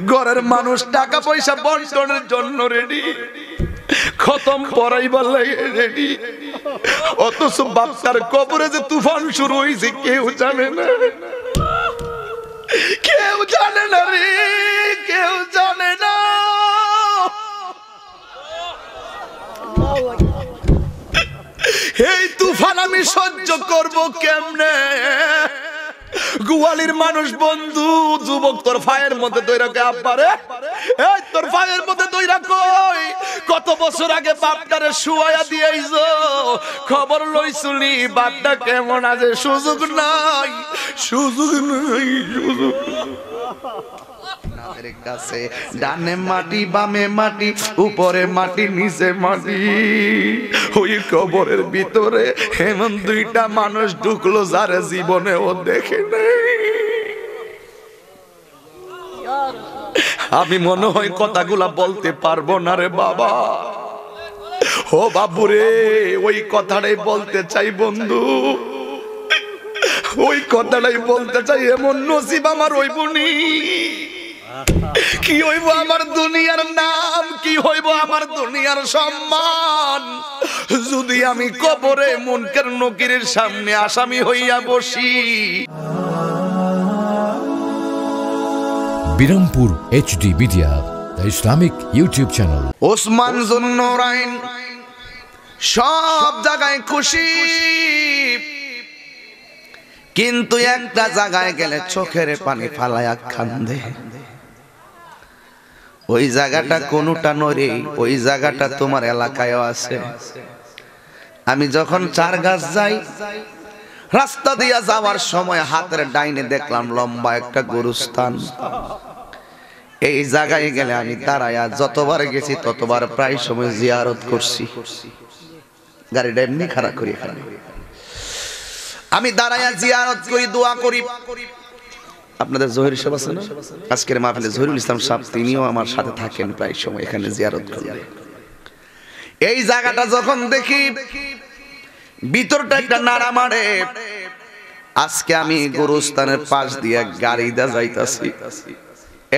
ঘরের মানুষ টাকা পয়সা বন্টনের জন্য রেডি খতম পড়াইবার লাগে রেডি অথচ বাচ্চার কবরে যে তুফান শুরু হয়েছে কেউ জানে না। কেউ জানে না রে, কেউ জানে না। এই তুফান আমি সহ্য করব কেমনে? গুয়ালির মানুষ, বন্ধু, যুবক তোর ফায়ের মধ্যে দইরা কে এই, তোর ফায়ের মধ্যে দইরা কই? কত বছর আগে বাপটারে শুয়ায়া দিয়েছ খবর লইছুলি বাপটা কেমন আছে? সুযোগ নাই সুযোগ নাই, সুযোগ আমাদের কাছে। ডানে মাটি, বামে মাটি, উপরে মাটি, নিচে মাটি। ওই কবরের ভিতরে এমন দুইটা মানুষ ঢুকলো যার জীবনে ও দেখে নাই। আমি মনে হয় কথাগুলা বলতে পারব না রে বাবা। ও বাবুরে, ওই কথাটাই বলতে চাই বন্ধু। ওই কথাটাই বলতে চাই, এমন নসিব আমার ওই বনি কি হইব আমার দুনিয়ার নাম? কি হইব আমার দুনিয়ার সম্মান? যদি আমি কবরে মুনকের নকিরের সামনে আসামি হইয়া বসি। Birampur HD media the Islamic YouTube channel Osman Zunnurain সব জায়গায় খুশি। কিন্তু একটা জায়গায় গেলে চোখের পানি ফালায়া কান্দে ওই জায়গাটা কোনটা নরে ওই জায়গাটা তোমার এলাকায়ও আছে। আমি যখন চার গাছ যাই, রাস্তা দিয়া যাওয়ার সময় হাতের ডাইনে দেখলাম লম্বা একটা গরুস্থান। এই জায়গায় গেলে আমি দাঁড়ায়া যতবার গেছি ততবার প্রায় সময় জিয়ারত করছি। গাড়িটা এমনি খারাপ করি আমি দাঁড়ায়া জিয়ারত করি, দোয়া করি। আপনাদের জহির সাহেব আছে না? আজকের মাহফিলে জহিরুল ইসলাম সাহেব, তিনিও আমার সাথে থাকেন প্রায় সময়, এখানে জিয়ারত করেন। এই জায়গাটা যখন দেখি, ভিতরটা একটা নাড়া মারে। আজকে আমি গুরুস্থানের পাশ দিয়ে গাড়ি দা যাইতাছি।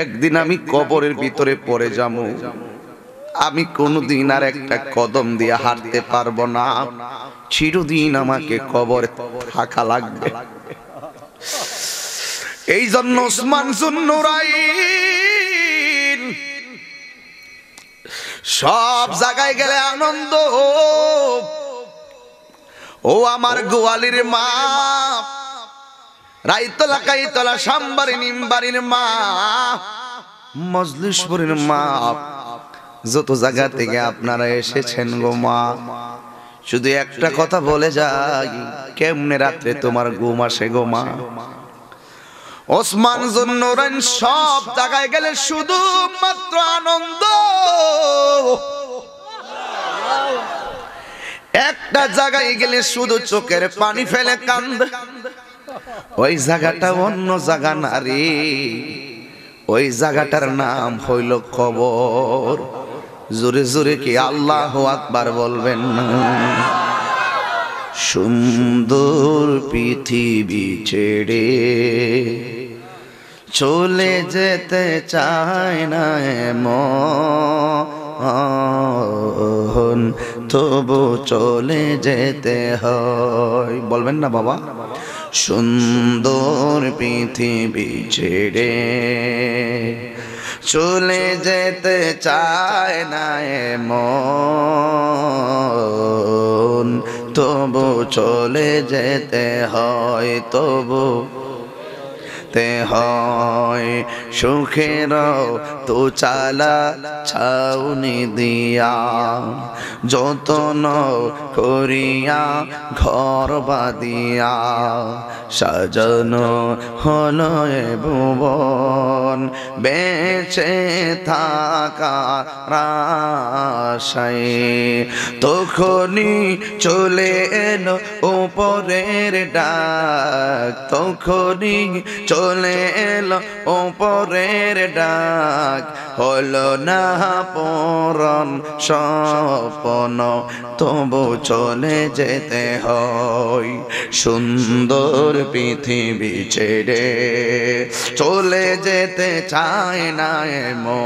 একদিন আমি কবরের ভিতরে পড়ে যাব। আমি কোনোদিন আর একটা কদম দিয়ে হাঁটতে পারব না। চিরদিন আমাকে কবরে থাকা লাগবে। এই জন্য ওসমান জুন্নুরাইন সব জায়গায় গেলে আনন্দ। ও আমার গোয়ালির মা, রাইতলা, কাইতলা, সাম্বারি, নিম্বারির মা, মজলিশপুরের মা, যত জায়গা থেকে আপনারা এসেছেন গো মা, শুধু একটা কথা বলে যাই, কেমনে রাত্রে তোমার ঘুম আসে গো মা? ওসমান জন্নুরাইন সব জায়গায় গেলে শুধু মাত্র আনন্দ। একটা জায়গায় গেলে শুধু চোখের পানি ফেলে কান্দ। ওই জায়গাটা অন্য জায়গা না রে ওই জায়গাটার নাম হইল কবর। জোরে জোরে কি আল্লাহ আকবার বলবেন না? সুন্দর পৃথিবী ছেড়ে চলে যেতে চায় না মন তবু চলে যেতে হয়। বলবেন না বাবা? সুন্দর পৃথিবী ছেড়ে চলে যেতে চায় না মন তবু চলে যেতে হয় তবু তে হয়। সুখের তো চালা ছাউনি দিয়া, যতন করিয়া ঘর বাদিয়া সাজানো হলো ভুবন। বেঁচে থাকা রাশায় তখনই চলে এলো ওপরের ডাক, তখনই চলে এলো ওপরের ডাক। হলো না পরন স্বপন, তবু চলে যেতে হয়। সুন্দর পৃথিবী ছেড়ে চলে যেতে চায় না এ মন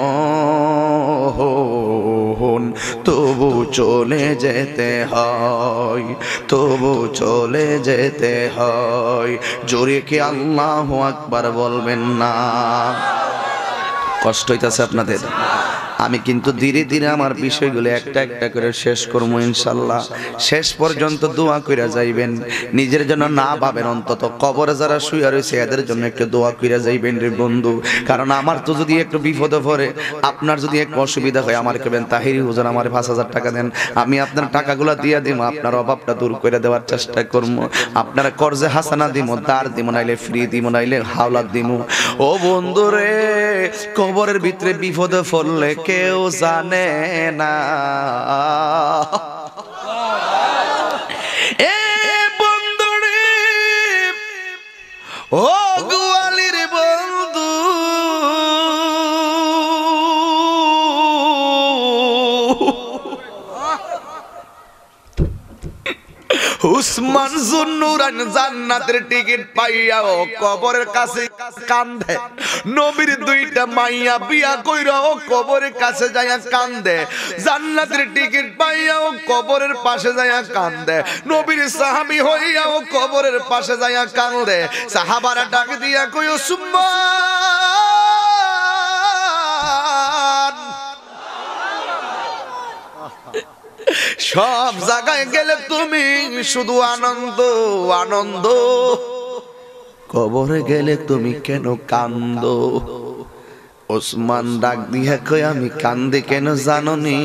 তবু চলে যেতে হয়, তবু চলে যেতে হয়। জোরে কি আল্লাহ আকবার বলবেন না? কষ্ট হইতাছে আপনাদের? আমি কিন্তু ধীরে ধীরে আমার বিষয়গুলো একটা একটা করে শেষ করব ইনশাল্লাহ। শেষ পর্যন্ত দোয়া কইরা যাইবেন। নিজের জন্য না ভাবেন অন্তত। কবরে যারা শুয়ে রয়েছে, এদের জন্য একটু দোয়া কইরা যাইবেন রে বন্ধু। কারণ আমার তো যদি একটু বিপদে পড়ে, আপনার যদি একটু অসুবিধা হয়, আমার কেবেন তাহিরি হুজুর, আমার পাঁচ হাজার টাকা দেন। আমি আপনার টাকাগুলো দিয়ে দিব আপনার অভাবটা দূর করে দেওয়ার চেষ্টা করব আপনার কর্জে হাসানা দিব তার দিব নাইলে ফ্রি দিব নাইলে হাওলাত দিব ও বন্ধু রে কবরের ভিতরে বিপদে পড়লে কেউ জানে না। এ বন্ধু রে ও উসমান জুন্নুরান জান্নাতের টিকিট পাইয়া ও কবরের কাছে কান্দে। নবীর দুইটা মাইয়া বিয়া কইরা ও কবরের কাছে যাইয়া কান্দে। জান্নাতের টিকিট পাইয়া ও কবরের পাশে যাইয়া কান্দে। নবীর সাহাবী হইয়া ও কবরের পাশে যাইয়া কান্দে। সাহাবারা ডাক দিয়া কই উসমান! সব জায়গায় গেলে তুমি শুধু আনন্দ আনন্দ। কবরে গেলে তুমি কেন কান্দ? ওসমান ডাক দিয়ে কই আমি কান্দি কেন জাননি?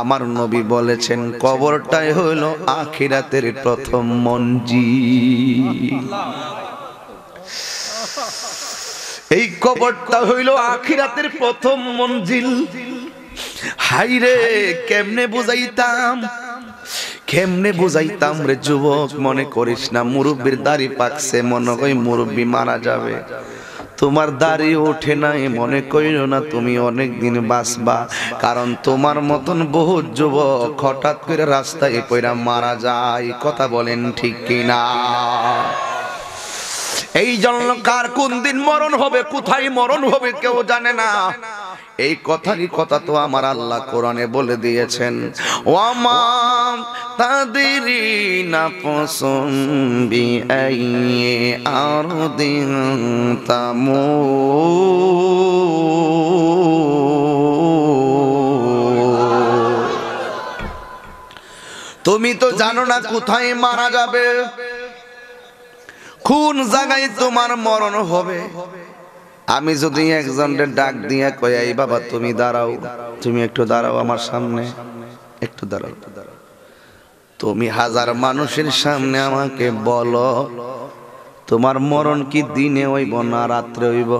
আমার নবী বলেছেন, কবরটাই হইল আখিরাতের প্রথম মঞ্জি এই কবরটা হইল আখিরাতের প্রথম মঞ্জিল। হাইরে, কেমনে বুঝাইতাম? কেমনে বুঝাইতাম রে যুবক, মনে করিস না, মুরব্বীর দাড়ি পাকছে, মনে কই মুরব্বী মারা যাবে। তোমার দাড়ি ওঠে নাই, মনে করিল না তুমি অনেক দিন বাঁচবা। কারণ তোমার মতন বহু যুবক হঠাৎ করে রাস্তায় পয়রা মারা যায়, কথা বলেন ঠিক কিনা? এই জন্য কার কোন দিন মরণ হবে, কোথায় মরণ হবে কেউ জানে না। এই কথারই কথা তো আমার আল্লাহ কোরআনে বলে দিয়েছেন। ও আমার তাদের না পছন্দি আর দিন তামো তুমি তো জানো না কোথায় মারা যাবে? কোন জায়গায় তোমার মরণ হবে? আমি যদি একজনের ডাক দিয়ে কই এই বাবা তুমি দাঁড়াও তুমি একটু দাঁড়াও আমার সামনে একটু দাঁড়াও। তুমি হাজার মানুষের সামনে আমাকে বলো তোমার মরণ কি দিনে হইব না রাত্রে হইব?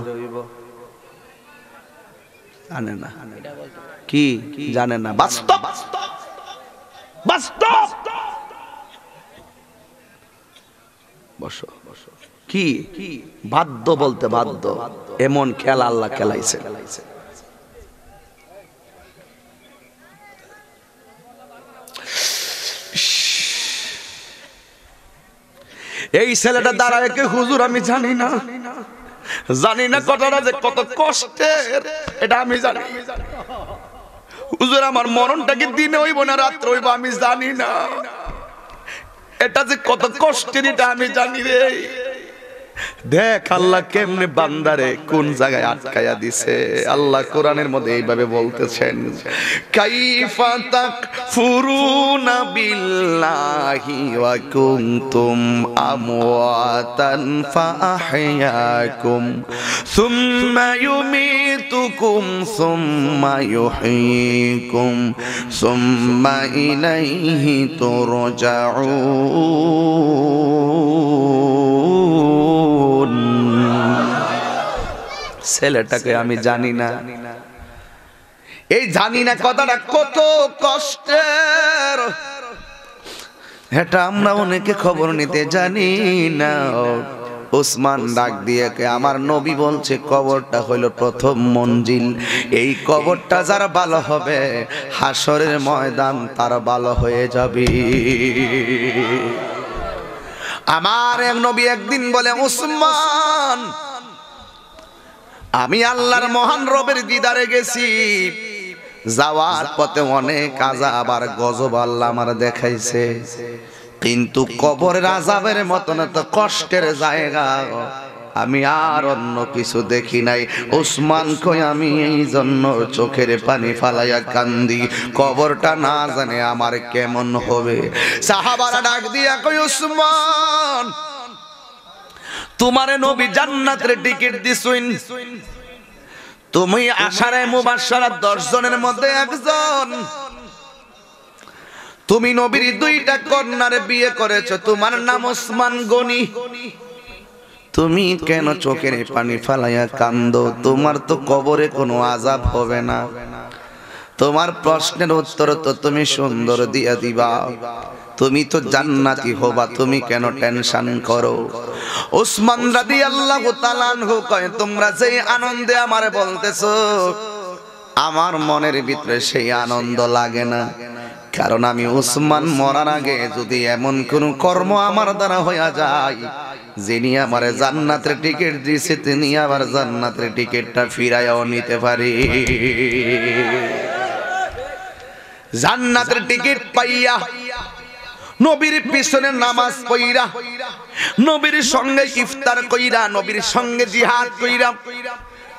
জানে না। কি? জানে না। বাস্তব! বাস্তব! বসো। কি? বাধ্য বলতে বাধ্য। এমন খেলা আল্লাহ খেলাইছে। এই ছেলেটা দাঁড়ায় কে? হুজুর, আমি জানি না। জানি না কথাটা যে কত কষ্টের, এটা আমি জানি। হুজুর, আমার মরণটা কি দিনে হইব না রাত্রে হইব, আমি জানি না। এটা যে কত কষ্টের, এটা আমি জানি রে। দেখ আল্লাহ কেমনে বান্দারে কোন জায়গায় আটকায়া দিছে। আল্লাহ কোরআনের মধ্যে এইভাবে বলতেছেন, কাইফা তাকফুরুনা বিল্লাহি ওয়া কুনতুম আমওয়াতান ফাআহইয়াকুম, সুম্মা ইউমিতুকুম, সুম্মা ইউহয়িকুম সুম্মা ইলাইহি তুরজাউন। ছেলেটাকে আমি জানি না। এই জানি না কথাটা কত কষ্টের। এটা আমরা অনেকে খবর নিতে জানি না। ওসমান ডাক দিয়ে আমার নবী বলছে, কবরটা হইল প্রথম মঞ্জিল। এই কবরটা যার ভালো হবে হাসরের ময়দান তার ভালো হয়ে যাবে। আমার এক নবী একদিন বলে উসমান আমি আল্লাহর মহান রবের দিদারে গেছি। যাওয়ার পথে অনেক আজাব আর গজব আল্লাহ আমার দেখাইছে। কিন্তু কবরের আজাবের মতন তো কষ্টের জায়গা। আমি আর অন্য কিছু দেখি নাই। ওসমান কই আমি এই জন্য চোখের পানি ফালাইয়া কান্দি। কবরটা না জানে আমার কেমন হবে। সাহাবারা ডাক দিয়া কই ওসমান, তোমারে নবী জান্নাতের টিকিট দিছুইন। তুমি আশারে মুবাশশারা দশ জনের মধ্যে একজন। তুমি নবীর দুইটা কন্যার বিয়ে করেছ। তোমার নাম ওসমান গনি। তুমি কেন চোখের পানি ফালাইয়া কান্দো? তোমার তো কবরে কোনো আজাব হবে না। তোমার প্রশ্নের উত্তর তো তুমি সুন্দর দিয়া দিবা। তুমি তো জান্নাতি হবা তুমি কেন টেনশন করো? ওসমান রাদি আল্লাহ তালানহু কয় তোমরা যেই আনন্দে আমারে বলতেছো আমার মনের ভিতরে সেই আনন্দ লাগে না। কারণ আমি উসমান মরার আগে যদি এমন কোন কর্ম আমার দ্বারা হইয়া যায়, যিনি আমার জান্নাতের টিকিট দিয়েছে তিনি আবার জান্নাতের টিকিটটা ফিরাইয়াও নিতে পারি। জান্নাতের টিকিট পাইয়া নবীর পিছনে নামাজ পইরা, নবীর সঙ্গে ইফতার কইরা, নবীর সঙ্গে জিহাদ কইরা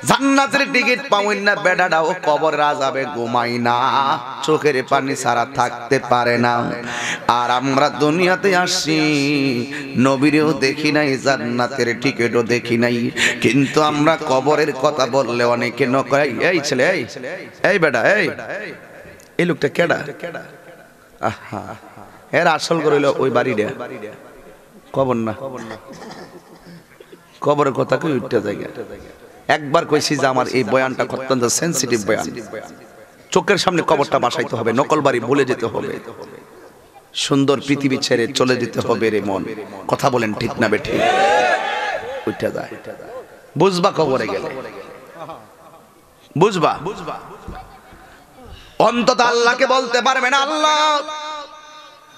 জান্নাতের টিকিট পাওয়েন না, বেডাটাও কবর রাজাবে ঘুমাই না। চোখের পানি সারা থাকতে পারে না। আর আমরা দুনিয়াতে আসি, নবীরেও দেখি নাই, জান্নাতের টিকিটও দেখি নাই। কিন্তু আমরা কবরের কথা বললে অনেকে নকরাই এই ছেলে, এই এই বেটা, এই এই লোকটা কেডা? আহা, এর আসল করে হইল ওই বাড়িটা। কবর না। কবরের কথা কই উঠতে জায়গা একবার কইছি যে আমার এই বয়ানটা অত্যন্ত সেন্সিটিভ বয়ান। চোখের সামনে কবরটা বাসাইতে হবে নকল বাড়ি ভুলে যেতে হবে। সুন্দর পৃথিবী ছেড়ে চলে যেতে হবে রে মন। কথা বলেন ঠিক না বেঠে? উঠে যায়। বুঝবা কবরে গেলে। বুঝবা? অন্তত আল্লাহকে বলতে পারবে না আল্লাহ।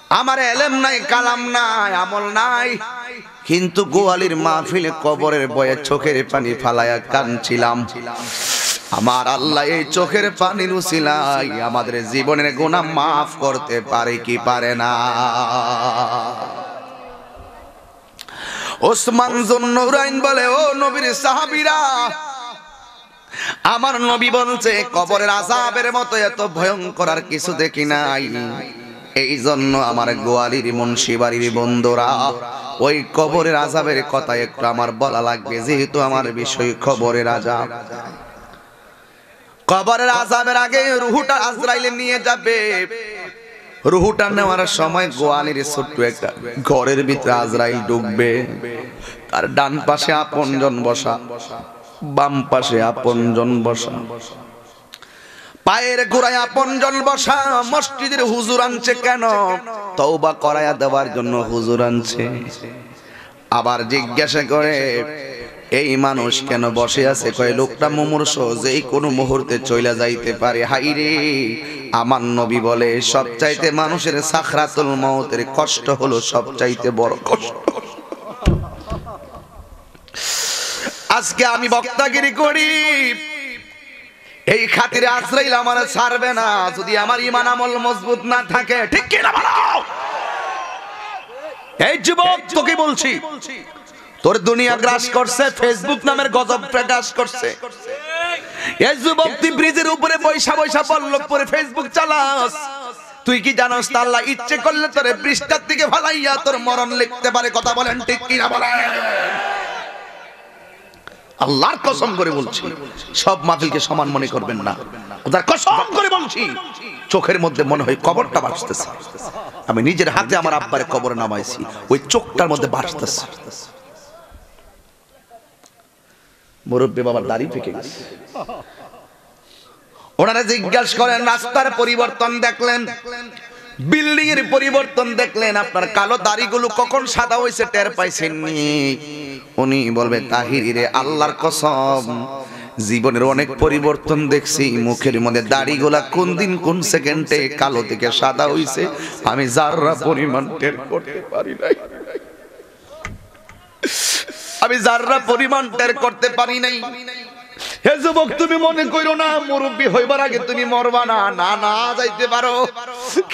আমার এলেম নাই, কালাম নাই, আমল নাই। কিন্তু গোয়ালির মাহফিলে কবরের বয়ে চোখের পানি ফালায়া কানছিলাম আমার আল্লাহ এই চোখের পানির উসিলাই আমাদের জীবনের গুনাহ মাফ করতে পারে কি পারে না। ওসমান জন্নুরাইন বলে, ও নবীর সাহাবিরা, আমার নবী বলছে, কবরের আজাবের মতো এত ভয়ঙ্কর আর কিছু দেখি নাই। এই জন্য আমার গোয়ালির মুন্সি বাড়ির বন্ধুরা, ওই কবরের আজাবের কথা একটু আমার বলা লাগবে, যেহেতু আমার বিষয় খবরের আজাব কবরের আজাবের আগে রুহুটা আজরাইলে নিয়ে যাবে। রুহুটা নেওয়ার সময় গোয়ালির ছোট্ট একটা ঘরের ভিতরে আজরাইল ঢুকবে। তার ডান পাশে আপনজন বসা, বাম পাশে আপন আপনজন বসা। পায়ের গোড়ায় আপনজন বসা, মসজিদের হুজুর আনছে কেন? তওবা করায়া দেওয়ার জন্য হুজুর আনছে। আবার জিজ্ঞাসা করে, এই মানুষ কেন বসে আছে? কয়, লোকটা মুমূর্ষ, যেই কোনো মুহূর্তে চইলা যাইতে পারে। হাইরে আমার নবী বলে, সবচাইতে মানুষের সাখরাতুল মউতের কষ্ট হলো সবচাইতে বড় কষ্ট। আজকে আমি বক্তাগিরি করি। এই খাতিরে আশ্রইল আমার ছাড়বে না। যদি আমার ইমান আমল মজবুত না থাকে, ঠিক কি না বলো? এই যুবক, তোকে বলছি, তোর দুনিয়া গ্রাস করছে ফেসবুক নামের গজব প্রকাশ করছে। এই যুবক, তুই ব্রিজের উপরে পয়সা পয়সা পল্লব পরে ফেসবুক চালাস। তুই কি জানোস আল্লাহ ইচ্ছে করলে তোরে পৃষ্ঠার দিকে ভালাইয়া তোর মরণ লিখতে পারে, কথা বলেন ঠিক কি না বলেন? আল্লাহর কসম করে বলছি সব মাহফিলকে সমান মনে করবেন না। ওদের কসম করে বলছি চোখের মধ্যে মনে হয় কবরটা বাসতেছে আমি নিজের হাতে আমার আব্বারে কবরে নামাইছি ওই চোখটার মধ্যে বাসতেছে মুরব্বী বাবার দাড়ি পেকে গেছে। ওনারা জিজ্ঞাসা করেন রাস্তার পরিবর্তন দেখলেন? বিল্ডিং এর পরিবর্তন দেখলেন, আপনার কালো দাড়িগুলো কখন সাদা হয়েছে টের পাইছেন উনি বলবে, তাহিরি আল্লাহর কসম, জীবনের অনেক পরিবর্তন দেখছি, মুখের মধ্যে দাড়িগুলা কোন দিন কোন সেকেন্ডে কালো থেকে সাদা হইছে, আমি যাররা পরিমাণ টের করতে পারি নাই। আমি যাররা পরিমাণ টের করতে পারি নাই হে যুবক, তুমি মনে করো না, মুরব্বী হইবার আগে তুমি মরবা না না না, যাইতে পারো।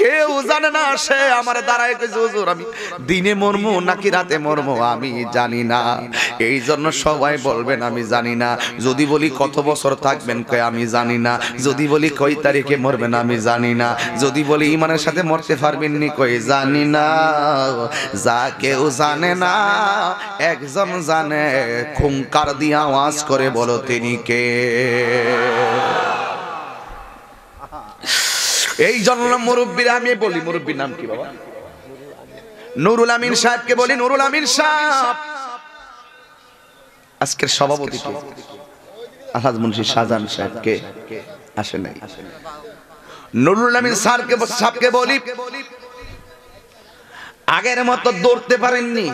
কেউ জানে না, সে আমার দ্বারায় কইছে, হুজুর, আমি দিনে মরমু নাকি রাতে মরমু, আমি জানি না। এই জন্য সবাই বলবেন, আমি জানি না। যদি বলি কত বছর থাকবেন কই আমি জানি না। যদি বলি কই তারিখে মরবেন, আমি জানি না। যদি বলি ইমানের সাথে মরতে পারবেন নি কই জানি না। যা কেউ জানে না, একজন জানে খুঙ্কার দিয়ে আওয়াজ করে বলো তিনি কে। এই জন্য মুরব্বীর, আমি বলি, মুরব্বীর নাম কি বাবা? নুরুল আমিন সাহেবকে বলি, নুরুল আমিন সাহেব। আজকের সভাপতি আলহাজ মুন্সি শাহজাহান সাহেবকে আসে নাই। নুরুল আমিন স্যারকে সাহেবকে বলি, আগের মতো দৌড়তে পারেননি।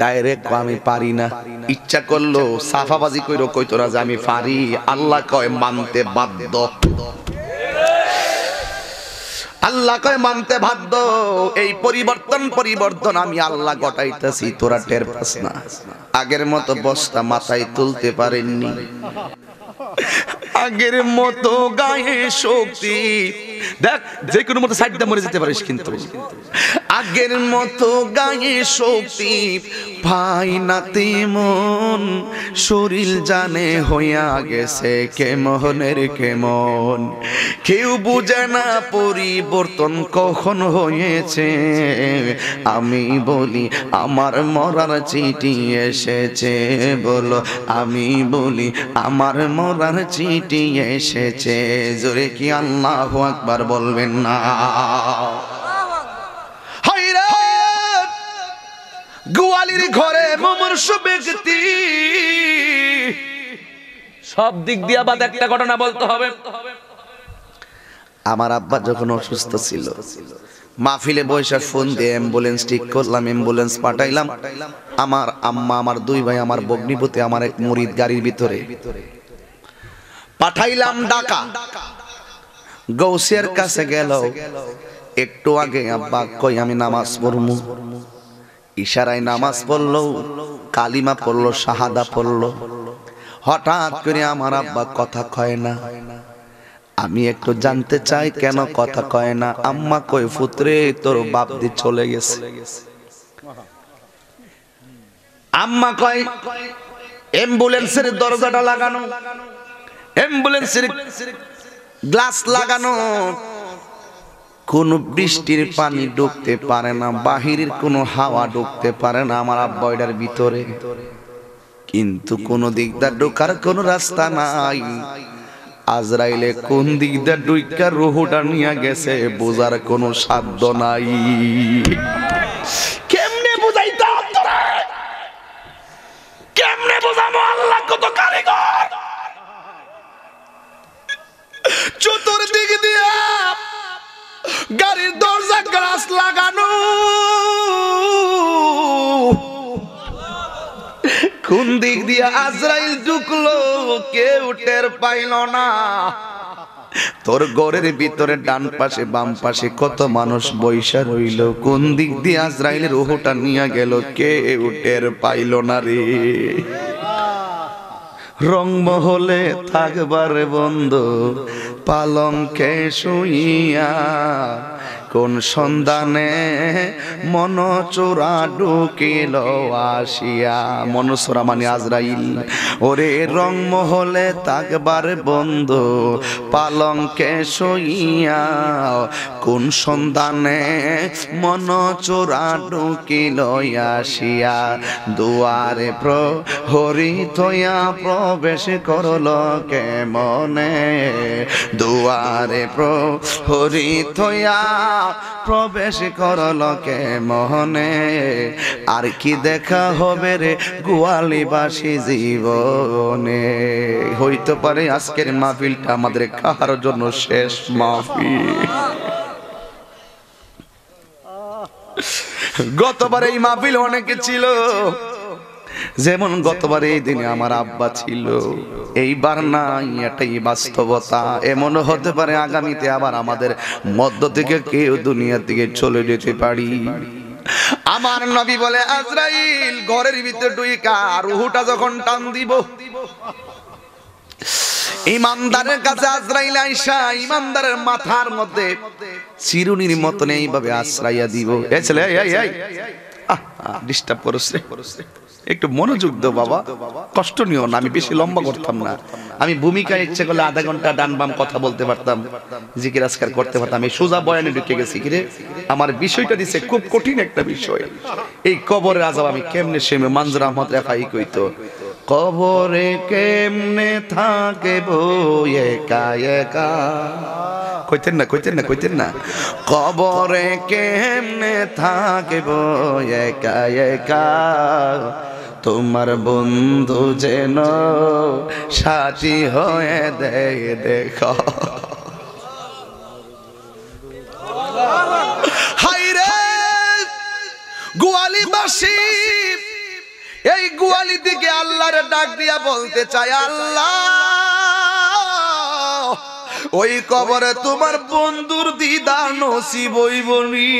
ডাইরেক্ট আমি পারি না। ইচ্ছা করল, সাফাবাজি কইরো, কইতো না যে আমি পারি। আল্লাহ কয়, মানতে বাধ্য। আল্লাহ কয়, মানতে বাধ্য। এই পরিবর্তন পরিবর্তন আমি আল্লাহ গটাইতেছি, তোরা টের পাস না। আগের মতো বস্তা মাথায় তুলতে পারেননি। আগের মতো গায়ে শক্তি। দেখ যে কোনো মতো সাইডটা মরে যেতে পারিস কিন্তু। আগের মতো গায়ে শক্তি পাই না তেমন শরীর জানে হইয়া গেছে কেমনের কেমন। কেউ বুঝে না পরিবর্তন কখন হয়েছে। আমি বলি, আমার মরার চিঠি এসেছে। বলো, আমি বলি, আমার মরার চিঠি এসেছে। জোরে কি আল্লাহ আকবার বলবেন না? গোয়ালির ঘরে মমর্ষ ব্যক্তি। সব দিক দিয়ে আবার একটা ঘটনা বলতে হবে। আমার আব্বা যখন অসুস্থ ছিল মাহফিলে বৈশাখ ফোন দিয়ে অ্যাম্বুলেন্স ঠিক করলাম অ্যাম্বুলেন্স পাঠাইলাম। আমার আম্মা আমার দুই ভাই আমার বগ্নিপতি আমার এক মুরিদ গাড়ির ভিতরে। পাঠাইলাম ডাকা গৌসিয়ার কাছে গেল। একটু আগে আব্বা কই আমি নামাজ পড়মু ইশারায় নামাজ পড়ল, কালিমা পড়ল, শাহাদা পড়ল। হঠাৎ করে আমার আব্বা কথা কয় না। আমি একটু জানতে চাই কেন কথা কয় না? আম্মা কই ফুতরে, তোর বাপ দি চলে গেছে। আম্মা কয়, অ্যাম্বুলেন্সের দরজাটা লাগানো, অ্যাম্বুলেন্সের গ্লাস লাগানো কোন বৃষ্টির পানি ডুবতে পারে না, বাহিরের কোনো হাওয়া ডুবতে পারে না আমার আব্বা ভিতরে। কিন্তু কোন দিক দা ঢোকার কোনো রাস্তা নাই। আজরাইলে কোন দিক দা ডুইকা রুহুটা নিয়ে গেছে, বোঝার কোনো সাধ্য নাই। কোন দিক দিয়ে আজরাইল ঢুকলো কেউ টের পাইল না? তোর ঘরের ভিতরে ডান পাশে, বাম পাশে কত মানুষ বৈশা রইল? কোন দিক দিয়ে আজরাইলের ওহটা নিয়ে গেল কেউ টের পাইল না রে? রংমহলে থাকবার বন্ধ, পালঙ্কে শুইয়া কোন সন্ধানে মন চোরা ঢুকিল আসিয়া। মনসোরা মানে আজরাইল। ওরে রংমহলে থাকবার বন্ধ, পালঙ্কে শুইয়া কোন সন্ধানে মন চোরা ঢুকিল আসিয়া। দুয়ারে প্রহরি থইয়া প্রবেশ করল কে মনে দুয়ারে প্রহরি থইয়া প্রবেশ করল কে মনে? আর কি দেখা হবে রে গোয়ালিবাসী জীবনে? হইতে পারে আজকের মাহফিলটা আমাদের কাহার জন্য শেষ মাহফিল। গতবার এই মাহফিল অনেকে ছিল। যেমন গতবার এই দিনে আমার আব্বা ছিল। এইবার নাই এটাই বাস্তবতা। এমন হতে পারে আগামীতে আবার আমাদের মধ্য থেকে কেউ দুনিয়া থেকে চলে যেতে পারি। আমার নবী বলে, আজরাইল ঘরের ভিতরে ডুইকা রুহুটা যখন টান দিব। ইমানদারের কাছে আজরাইল আইসা ইমানদারের মাথার মধ্যে চিরুনির মতন এইভাবে আশ্রাইয়া দিব। এই ছেলে ডিস্টার্ব করছ একটু মনোযোগ দাও বাবা। কষ্ট নিও না, আমি বেশি লম্বা করতাম না। আমি ভূমিকায় ইচ্ছে করলে আধা ঘণ্টা ডান বাম কথা বলতে পারতাম, জিকির আজকার করতে পারতাম। আমি সোজা বয়ানে ঢুকে গেছি কিরে আমার বিষয়টা দিছে খুব কঠিন একটা বিষয়। এই কবরের আজাব আমি কেমনে সেমে, মানজুর আহমদ রেফাই কইতো, কবরে কেমনে থাকে বই একা একা? কইতেন না কইতেন না কইতেন না, কবরে কেমনে থাকে বই একা একা? তোমার বন্ধু যেন সাথী হয়ে দে দেখো। এই গোয়ালি দিকে আল্লাহর ডাক দিয়া বলতে চাই আল্লাহ, ওই কবরে তোমার বন্ধুর দিদার নসিব হইবনি।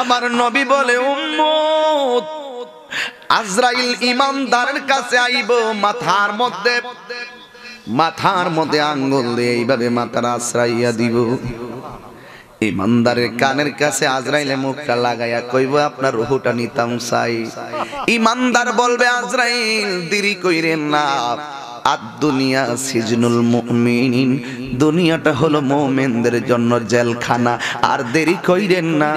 আমার নবী বলে, উম্মত, আজরাইল ইমানদারের কাছে আইব, মাথার মধ্যে মাথার মধ্যে আঙ্গুল দিয়ে এইভাবে মাথার আশ্রাইয়া দিব। ইমানদারের কানের কাছে আজরাইলে মুখটা লাগাইয়া কইব, আপনার রুহুটা নিতাম চাই। ইমানদার বলবে, আজরাইল, দেরি কইরেন না। আর দুনিয়া সিজনুল মুমিনিন দুনিয়াটা হলো মুমিনদের জন্য জেলখানা। আর দেরি কইরেন না,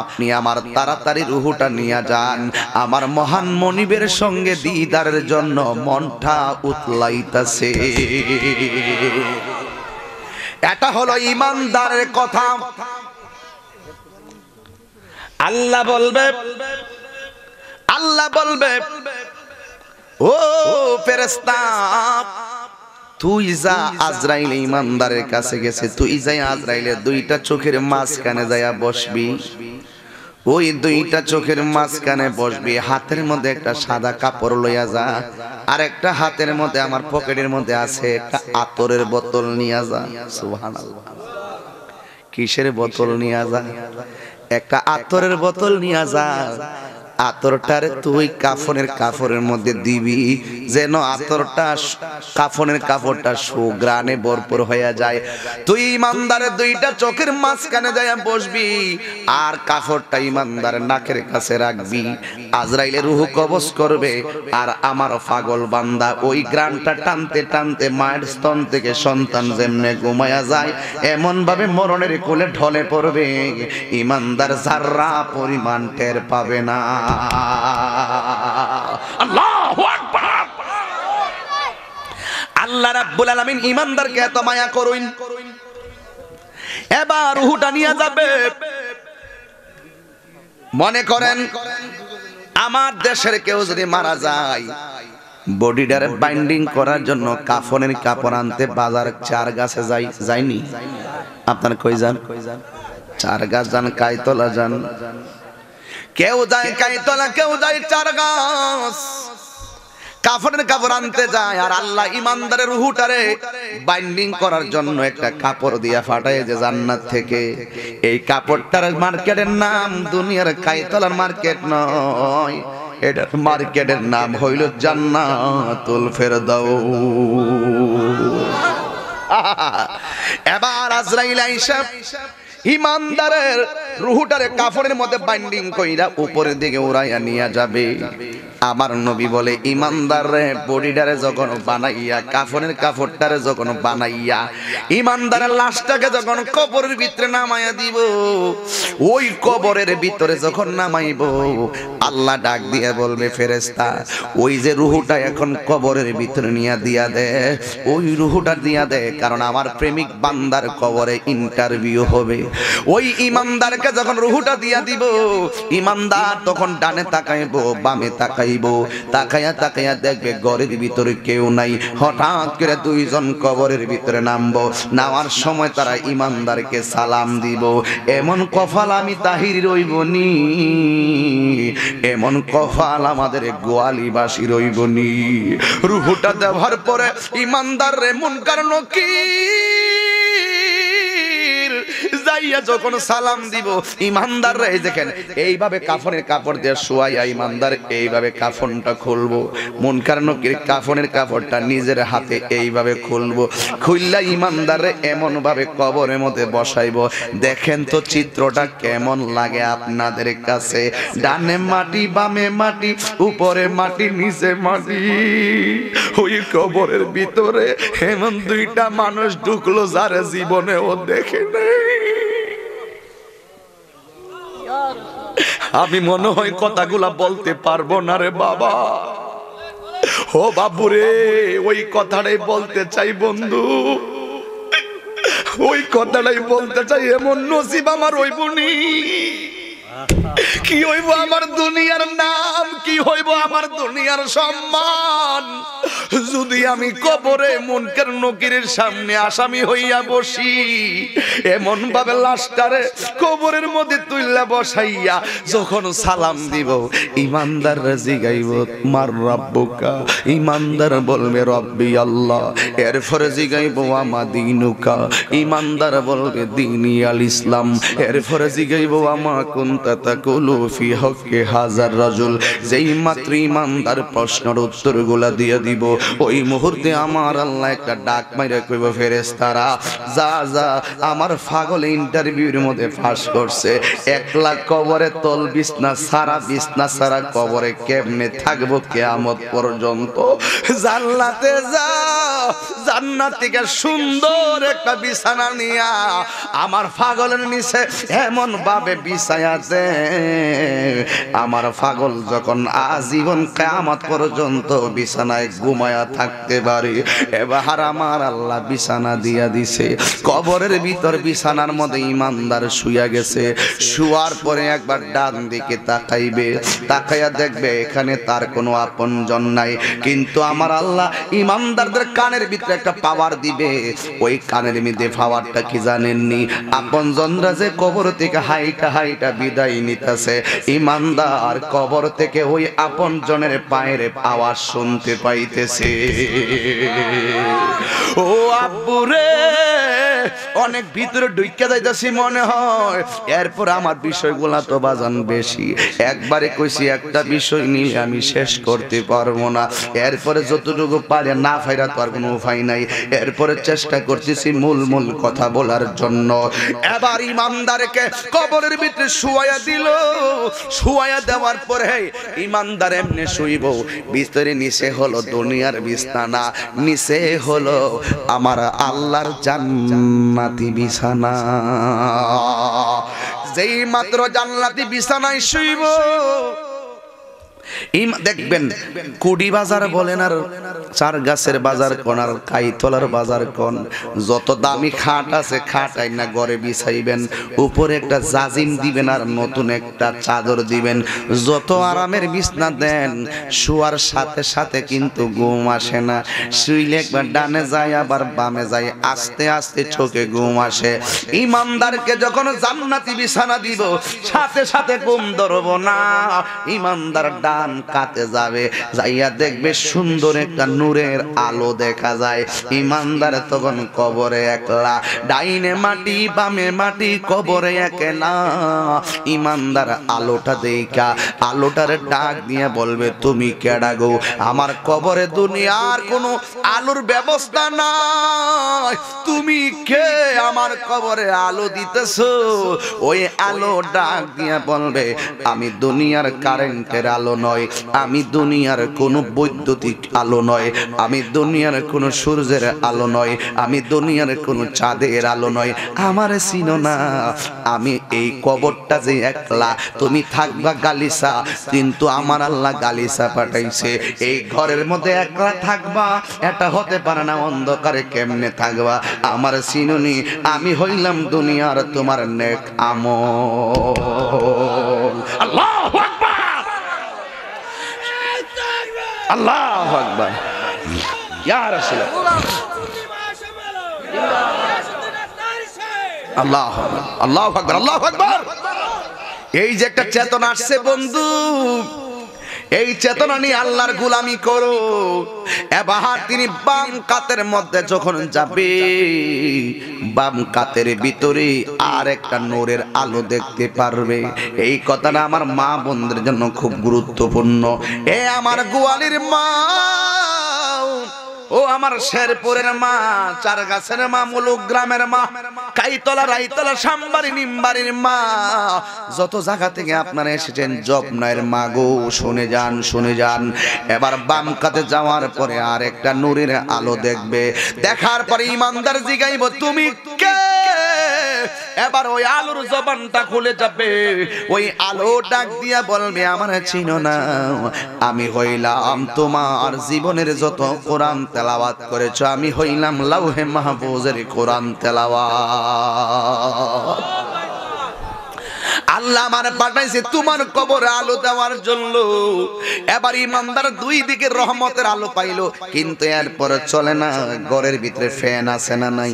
আপনি আমার তাড়াতাড়ি রুহুটা নিয়ে যান। আমার মহান মনিবের সঙ্গে দিদারের জন্য মনটা উতলাইতাছে। এটা হলো ইমানদারের কথা। আল্লাহ বলবে আল্লাহ বলবে, ও ফেরেস্তা তুই যা আজরাইল ইমানদারের কাছে গেছে তুই যাই আজরাইলের দুইটা চোখের মাঝখানে যাইয়া বসবি। ওই দুইটা চোখের মাঝখানে বসবি। হাতের মধ্যে একটা সাদা কাপড় লইয়া যা আর একটা হাতের মধ্যে আমার পকেটের মধ্যে আছে একটা আতরের বোতল নিয়ে যা। সুবহানাল্লাহ। কিসের বোতল নিয়ে যা? একটা আতরের বোতল নিয়ে যা। আতরটারে তুই কাফনের কাপড়ের মধ্যে দিবি। যেন আতরটা কাফনের কাপড়টা সুগ্রানে ভরপুর হয়ে যায়। তুই ইমানদারে দুইটা চোখের মাঝখানে যায় বসবি, আর কাপড়টা ইমানদারের নাকের কাছে রাখবি। আজরাইলে রুহু কবজ করবে, আর আমার পাগল বান্দা। ওই গ্রানটা টানতে টানতে মায়ের স্তন থেকে সন্তান যেমনে ঘুমায়া যায় এমন ভাবে মরণের কোলে ঢলে পড়বে। ইমানদার যার্রা পরিমাণ টের পাবে না। আল্লাহু রাব্বুল আলামিন ইমানদারকে এত মায়া করুন। এবার রুহুটা নিয়ে যাবে। মনে করেন, আমার দেশের কেউ যদি মারা যায়, বডিটারে বাইন্ডিং করার জন্য কাফনের কাপড় আনতে বাজার চার গাছে যাই যায়নি? আপনার কই যান? চার গাছ যান কাইতলা যান। কেউ যায় কাইতলা, কেউ যায় চার গাছ কাফনের কাপড় আনতে যায় আর আল্লাহ ইমানদারের রুহুটারে বাইন্ডিং করার জন্য একটা কাপড় দিয়া ফাটায় যে জান্নাত থেকে। এই কাপড়টার মার্কেটের নাম দুনিয়ার কাইতলার মার্কেট নয়, এটার মার্কেটের নাম হইল জান্নাতুল ফেরদাউস। এবার আজরাইল আইসা ইমানদারের রুহুটারে কাফনের মধ্যে বাইন্ডিং কইরা উপরের দিকে উড়াইয়া নিয়ে যাবে। আমার নবী বলে, ইমানদারে বডিটারে যখন বানাইয়া, কাফনের কাপড়টারে যখন বানাইয়া, ইমানদারের লাশটাকে যখন কবরের ভিতরে নামাইয়া দিব, ওই কবরের ভিতরে যখন নামাইব, আল্লাহ ডাক দিয়ে বলবে ফেরেস্তা ওই যে রুহুটা এখন কবরের ভিতরে নিয়ে দিয়া দে, ওই রুহুটা দিয়া দে, কারণ আমার প্রেমিক বান্দার কবরে ইন্টারভিউ হবে। ওই ইমানদারকে যখন রুহুটা দিয়া দিব, ইমানদার তখন ডানে তাকাইব, বামে তাকাইব তাকাইয়া তাকাইয়া দেখবে ঘরের ভিতরে কেউ নাই। হঠাৎ করে দুইজন কবরের ভিতরে নামবো, নামার সময় তারা ইমানদারকে সালাম দিব। এমন কফাল আমি তাহির রইবনি, এমন কফাল আমাদের গোয়ালিবাসী রইবনি। রুহুটা দেওয়ার পরে ইমানদার রে মন কারণ কি? যাইয়া যখন সালাম দিব ইমানদার রে দেখেন, এইভাবে কাফনের কাপড় দিয়ে শোয়াইয়া ইমানদার এইভাবে কাফনটা খুলবো। মন কারণ কাফনের কাপড়টা নিজের হাতে এইভাবে খুলবো। খুললা ইমানদারে এমন ভাবে কবরের মধ্যে বসাইবো। দেখেন তো চিত্রটা কেমন লাগে আপনাদের কাছে। ডানে মাটি, বামে মাটি, উপরে মাটি, নিচে মাটি। ওই কবরের ভিতরে এমন দুইটা মানুষ ঢুকলো যার জীবনে ও দেখে নেই। আমি মনে হয় কথাগুলা বলতে পারব না রে বাবা। ও বাবুরে, ওই কথাটাই বলতে চাই বন্ধু। ওই কথাটাই বলতে চাই, এমন নসিব আমার ওই বনি কি হইব আমার দুনিয়ার নাম? কি হইব আমার দুনিয়ার সম্মান? যদি আমি কবরে মুনকের নকিরের সামনে আসামি হইয়া বসি এমন ভাবে লাশটারে কবরের মধ্যে তুইলা বসাইয়া যখন সালাম দিব, ইমানদার জিগাইব মার রাব্বুকা। ইমানদার বলবে, রব্বি আল্লাহ। এরপরে জিগাইব আমা দিনুকা। ইমানদার বলবে দিনী আল ইসলাম। এরপরে জিগাইব আমা কুনতা তাকুলু ফি হকে হাজার রাজুল। উত্তরগুলা দিয়ে দিব, ওই মুহূর্তে আমার আল্লাহ একটা ডাক মাইরে কইব, ফেরেশতারা, যা যা, আমার পাগল ইন্টারভিউর মধ্যে ফাঁস করছে। এক লাখ কবরে তল বিছনা সারা বিছনা সারা কবরে কেমনে থাকব কেয়ামত পর্যন্ত? জান্নাতে যা। জান্নাত থেকে সুন্দর একটা বিছানা নিয়া আমার পাগলের নিচে এমন ভাবে বিছায়াতে আমার পাগল যখন আজীবন কেয়ামত পর্যন্ত বিছানায় ঘুমায়া থাকতে পারে, এবার আমার আল্লাহ বিছানা দিয়া দিছে। কবরের ভিতর বিছানার মধ্যে ইমানদার শুয়া গেছে। শুয়ার পরে একবার ডান দিকে তাকাইবে, তাকাইয়া দেখবে এখানে তার কোনো আপনজন নাই। কিন্তু আমার আল্লাহ ইমানদারদের কানের ভিতরে একটা পাওয়ার দিবে। ওই কানের মধ্যে পাওয়ারটা কি জানেননি? আপনজনরা যে কবর থেকে হাইটা হাইটা বিদায় নিতেছে, ইমানদার কবর থেকে ওই আপনজনের পায়ের আওয়াজ শুনতে পাইতেছে। ও আব্বুরে অনেক ভিতরে ঢুইকা যাইতেছি মনে হয়। এরপর আমার বিষয়গুলা তো বাজান বেশি। একবারে কইছি, একটা বিষয় নিলে আমি শেষ করতে পারব না। এরপরে যতটুকু পারে না ফাইরা আর কোনো উপায় নাই। এরপরে চেষ্টা করতেছি মূল মূল কথা বলার জন্য। এবার ইমানদারকে কবরের ভিতরে শুয়াইয়া দিল। শুয়াইয়া দেওয়ার পরে ইমানদার এমনি শুইব। বিস্তরে নিচে হলো দুনিয়ার বিছানা, নিচে হলো আমার আল্লাহর জান্নাতি বিছানা। যেই মাত্র জান্নাতি বিছানায় শুইব দেখবেন, কুডি বাজার বলেন আর চার গাছের বাজার কোন আর কাইতলার বাজার কোন। যত দামি খাট আছে, খাট আইনা ঘরে বিছাইবেন, উপরে একটা জাজিম দিবেন আর নতুন একটা চাদর দিবেন। যত আরামের বিছনা দেন, শুয়ার সাথে সাথে কিন্তু ঘুম আসে না। শুইলে একবার ডানে যায়, আবার বামে যায়, আস্তে আস্তে চোখে ঘুম আসে। ইমানদারকে যখন জান্নাতি বিছানা দিব, সাথে সাথে ঘুম ধরব না। ইমানদার ডান কাতে যাবে, যাইয়া দেখবে সুন্দর একটা নূরের আলো দেখা যায়। ইমানদার তখন কবরে একলা, ডাইনে মাটি, বামে মাটি, কবরে একলা। ইমানদার আলোটা দেখা, আলোটার ডাক দিয়ে বলবে, তুমি কেডা গো? আমার কবরে দুনিয়ার কোনো আলোর ব্যবস্থা নাই। তুমি কে? আমার কবরে আলো দিতেছো? ওই আলো ডাক দিয়ে বলবে, আমি দুনিয়ার কারেন্টের আলো নয়, আমি দুনিয়ার কোনো বৈদ্যুতিক আলো নয়, আমি দুনিয়ার কোনো সূর্যের আলো নয়, আমি দুনিয়ার কোনো চাঁদের আলো নয়, আমার চিনো না আমি এই কবরটা যে একলা, তুমি থাকবা গালিসা, কিন্তু আমার আল্লাহ গালিসা পাঠাইছে, এই ঘরের মধ্যে একলা থাকবা, এটা হতে পারে না অন্ধকারে কেমনে থাকবা, আমার চিনুনি আমি হইলাম দুনিয়ার তোমার নেক আমল। আল্লাহু আকবার আল্লাহু আকবার। ইয়া রাসূলুল্লাহ। আল্লাহ আল্লাহ আকবার আল্লাহ আকবার। এই যে একটা চেতনা আসছে, বন্ধু। এই চেতনা নিয়ে আল্লাহর গুলামি করো। এবার তিনি বাম কাতের মধ্যে যখন যাবে, বাম কাতের ভিতরে আর একটা নোরের আলো দেখতে পারবে। এই কথাটা আমার মা বন্ধুর জন্য খুব গুরুত্বপূর্ণ। এ আমার গোয়ালির মা ও আমার শেরপুরের মা, চার গাছের মা, মুলুক গ্রামের মা, কাইতলা, রাইতলা সাম্বারি নিম্বারির মা। যত জায়গা থেকে আপনারা এসেছেন জপনায়ের মা গো, শুনে যান শুনে যান। এবার বাম কাতে যাওয়ার পরে আর একটা নুরের আলো দেখবে। দেখার পরে ইমানদার জিগাইব, তুমি কে? এবার ওই আলোর জবানটা খুলে যাবে। ওই আলো ডাক দিয়া বলবে, আমার চিনো না। আমি হইলাম তোমার জীবনের যত কোরআন তেলাওয়াত করেছ, আমি হইলাম লাউহে মাহফুজের কোরআন তেলাওয়াত। আল্লাহ আমার পাঠাইছে তোমার কবরে আলো দেওয়ার জন্য। এবার ইমানদার দুই দিকে রহমতের আলো পাইলো, কিন্তু এরপরে চলে না, ঘরের ভিতরে ফ্যান আছে না নাই?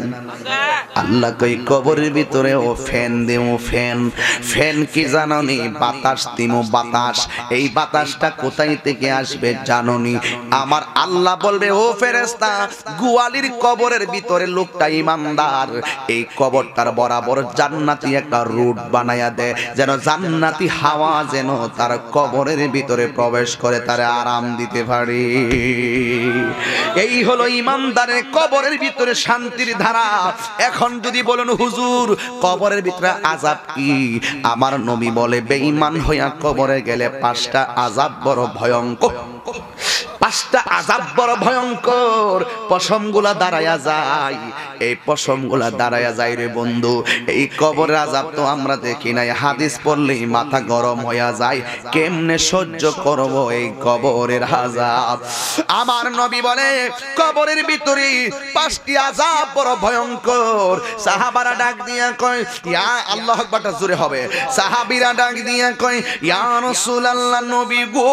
আল্লাহ কই, কবরের ভিতরে ও ফ্যান দেবো ফ্যান। ফ্যান কি জাননি? বাতাস দিমো, বাতাস। এই বাতাসটা কোথায় থেকে আসবে জাননি? আমার আল্লাহ বলবে, ও ফেরেস্তা গুয়ালির কবরের ভিতরে লোকটা ইমানদার। এই কবরটার বরাবর জান্নাতি একটা রুট বানায়া দেয় যেন জান্নাতি হাওয়া যেন তার কবরের ভিতরে প্রবেশ করে তারে আরাম দিতে পারে। এই হলো ইমানদারের কবরের ভিতরে শান্তির ধারা। এখন যদি বলেন, হুজুর, কবরের ভিতরে আজাব কি? আমার নবী বলে, বেঈমান হইয়া কবরে গেলে পাঁচটা আজাব বড় ভয়ঙ্কর। পাঁচটা আজাব বড় ভয়ঙ্কর। পশমগুলা দাঁড়ায়া যায়। এই পশমগুলা দাঁড়ায়া যায় রে বন্ধু। এই কবরের আজাব তো আমরা দেখি নাই। হাদিস পড়লেই মাথা গরম হইয়া যায়। কেমনে সহ্য করব এই কবরের আজাব? আমার নবী বলে, কবরের ভিতরে পাঁচটি আজাব বড় ভয়ঙ্কর। সাহাবারা ডাক দিয়া কয়, ইয়া আল্লাহ আকবারটা জোরে হবে। সাহাবীরা ডাক দিয়া কয়, ইয়া রাসূলুল্লাহ নবী গো।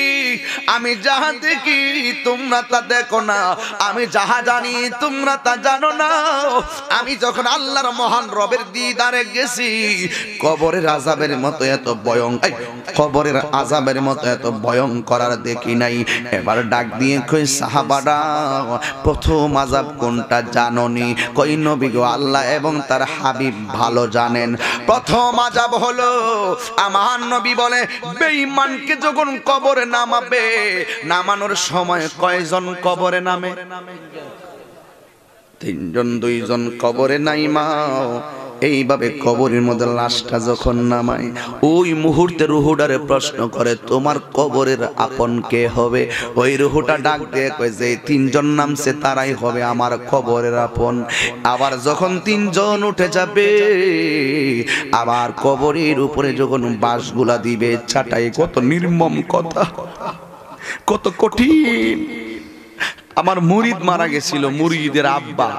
আমি যাহা দেখি তোমরা তা দেখো না। আমি যাহা জানি তোমরা তা জানো না। আমি যখন আল্লাহর মহান রবের দিদারে গেছি, কবরের আজাবের মতো এত ভয়ং কবরের আজাবের মতো এত ভয়ঙ্কর আর দেখি নাই। এবার ডাক দিয়ে কই সাহাবাডা প্রথম আজাব কোনটা জাননি? কই, নবী গো আল্লাহ এবং তার হাবিব ভালো জানেন। প্রথম আজাব হলো, আমার নবী বলে, বেঈমানকে যখন কবরে নামাবে নামানোর সময় কয়জন কবরে নামে? তিনজন, দুইজন কবরে নাই মাও এইভাবে কবরের মধ্যে লাশটা যখন নামায়, ওই মুহূর্তে রুহুডারে প্রশ্ন করে, তোমার কবরের আপন কে হবে? ওই রুহুটা ডাক দিয়ে কয়, যে তিনজন নামছে তারাই হবে আমার কবরের আপন। আবার যখন তিনজন উঠে যাবে, আবার কবরের উপরে যখন বাঁশগুলা দিবে চাটাই কত নির্মম কথা। কত কঠিন। আমার মুরিদ মারা গেছিল, মুরিদের আব্বা।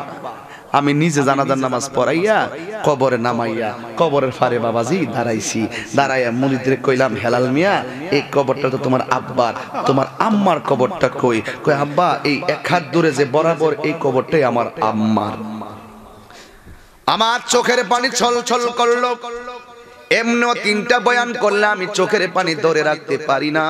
আমি নিজে জানাজার নামাজ পড়াইয়া, কবরে নামাইয়া, কবরের ফারে বাবাজি দাঁড়াইছি। দাঁড়াইয়া মুরিদের কইলাম, হেলাল মিয়া, এই কবরটা তো তোমার আব্বার, তোমার আম্মার কবরটা কই? কই আব্বা, এই এক হাত দূরে যে বরাবর এই কবরটাই আমার আম্মার। আমার চোখের পানি ছল ছল করল। এমনিও তিনটা বয়ান করলে আমি চোখের পানি ধরে রাখতে পারি না।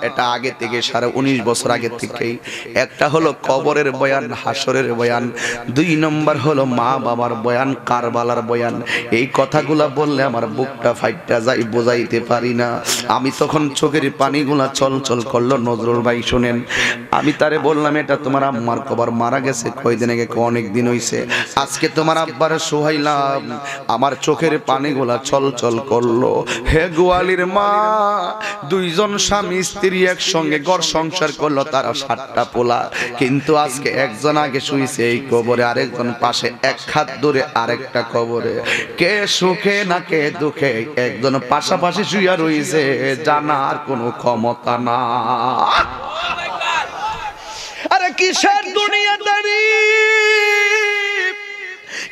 এটা আগে থেকে সারা উনিশ বছর আগে থেকেই। একটা হলো কবরের বয়ান, হাসরের বয়ান। দুই নম্বর হলো মা বাবার বয়ান, কারবালার বয়ান। এই কথাগুলা বললে আমার বুকটা ফাইটটা যাই বোঝাইতে পারি না। আমি তখন চোখের পানিগুলা চল চল করল, নজরুল ভাই শোনেন। আমি তারে বললাম, এটা তোমার আম্মার কবর, মারা গেছে কয়দিন আগে, অনেক দিন হইছে। আজকে তোমার আব্বার সোহাইলাম আমার চোখের পানিগুলা চল চল করল। হে গোয়ালির মা, দুইজন স্বামী স্ত্রী একসঙ্গে ঘর সংসার করল, তারা সাতটা পোলা। কিন্তু আজকে একজন আগে শুইছে এই কবরে, আরেকজন পাশে এক হাত দূরে আরেকটা কবরে। কে সুখে না কে দুঃখে, একজন পাশাপাশি শুইয়া রইছে, জানার কোনো ক্ষমতা না আরে কিসের দুনিয়াদারি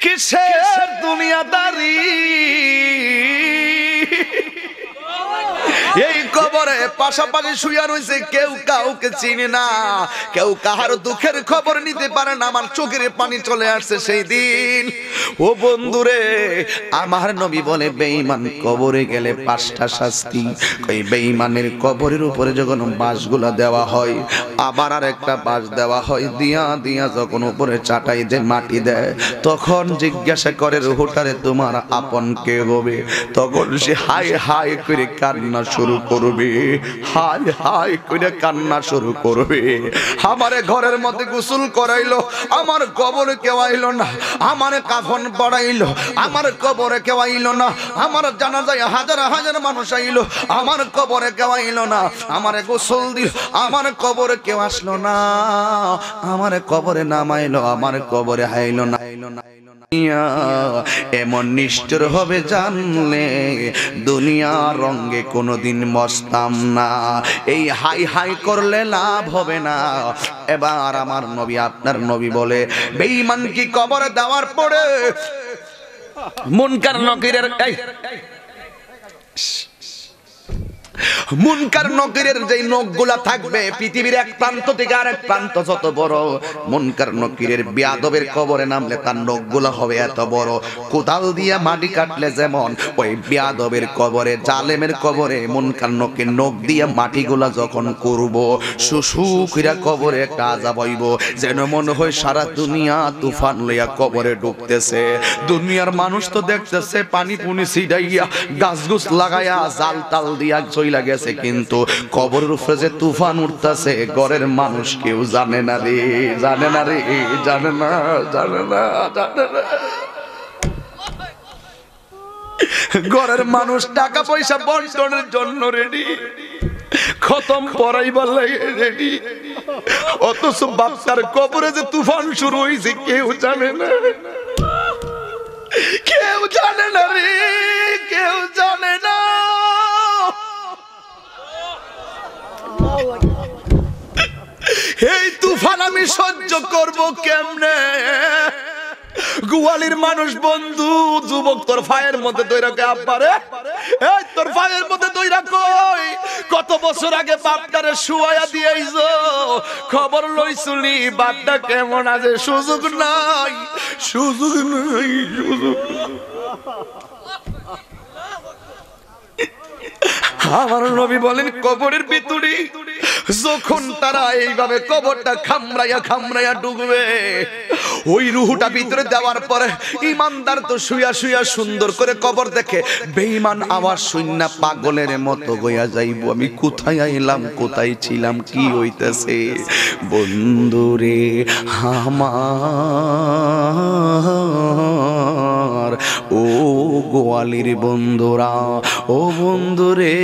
কিসের দুনিয়াদারি পাশাপাশি শুয়া রয়েছে কেউ কাউকে চিনে না। কেউ কাহার দুঃখের খবর নিতে পারে না, আমার চোখের পানি চলে আসছে সেই দিন। ও বন্ধুরে, আমার নবী বলে কবরে গেলে পাঁচটা শাস্তি। ওই কবরের উপরে যখন বাঁশগুলা দেওয়া হয়, আবার আর একটা বাঁশ দেওয়া হয়, দিয়া দিয়া যখন উপরে চাটাই যে মাটি দেয়, তখন জিজ্ঞাসা করে রুহুটারে তোমার আপন কে হবে? তখন সে হাই হাই করে কান্না শুরু করবে। হাই করে কান্না শুরু করবে। আমারে ঘরের মধ্যে গোসল করাইলো, আমার কবরে কেউ আইলো না, আমার কাফন পড়াইলো আমার কবরে কেউ আইলো না, আমার জানা যায় হাজার হাজার মানুষ আইলো, আমার কবরে কেউ আইলো না, আমারে গোসল দিল, আমার কবরে কেউ আসলো না, আমার কবরে নামাইলো, আমার কবরে হাইলো না না। এমন নিষ্ঠুর হবে জানলে দুনিয়া রঙ্গে কোনোদিন মস্তাম না। এই হাই হাই করলে লাভ হবে না। এবার আমার নবী, আপনার নবী বলে, বেঈমান কি কবর দেওয়ার পরে মুনকার নকিরের এই মুনকার নকিরের যে নখগুলা থাকবে, পৃথিবীর এক প্রান্ত থেকে আরেক প্রান্ত যত বড়, মুনকার নকিরের বিয়াদবের কবরে নামলে তার হবে এত বড়। কোদাল দিয়ে মাটি কাটলে যেমন, ওই বিয়াদবের কবরে, জালেমের কবরে মুনকার নকির নখ দিয়ে মাটিগুলা যখন করব সুসুকিরা কবরে একটা আজাব যেন মনে হয় সারা দুনিয়া তুফান লইয়া কবরে ঢুকতেছে দুনিয়ার মানুষ তো দেখতেছে, পানি পুনি ছিটাইয়া গাছ গুছ লাগাইয়া জাল তাল দিয়া কিন্তু কবরের উপরে যে তুফান উঠতেছে, ঘরের মানুষ কেউ জানে না রে, জানে না রে, জানে না জানে না জানে না। ঘরের মানুষ টাকা পয়সা বন্টনের জন্য রেডি খতম পড়াইবার লাগে রেডি অথচ বাচ্চার কবরে যে তুফান শুরু হয়েছে কেউ জানে না। কেউ জানে না রে, কেউ জানে না। এই তুফান আমি সহ্য করব কেমনে? গুয়ালির মানুষ বন্ধু, যুবক তোর ফায়ের মধ্যে দইরা কে আব্বারে এই তোর ফায়ের মধ্যে দইরা কই? কত বছর আগে বাপটারে শুয়ায়া দিয়েইছো? খবর লইছুনি বাপটা কেমন আছে? সুযোগ নাই সুযোগ নাই, সুযোগ আমার নবী বলেন, কবরের ভিতরে যখন তারা এইভাবে কবরটা খামড়াইয়া খামড়াইয়া ডুববে, ওই রুহুটা ভিতরে দেওয়ার পরে ইমানদার তো শুয়া শুয়া সুন্দর করে কবর দেখে, বেঈমান আওয়াজ শূন্য পাগলের মতো গইয়া যাইব, আমি কোথায় আইলাম, কোথায় ছিলাম, কি হইতেছে? বন্ধুরে আমার। ও গোয়ালির বন্ধুরা ও বন্ধুরে